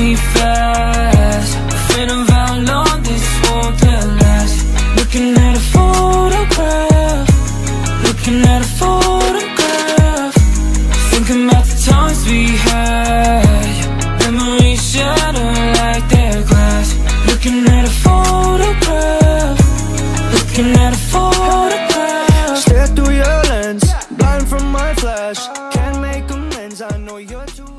me fast. Afraid of how long this won't last Looking at a photograph. Looking at a photograph. Thinking about the times we had. Memories shatter like their glass. Looking at a photograph. Looking at a photograph. Stare through your lens Blind from my flash. Can't make amends I know you're too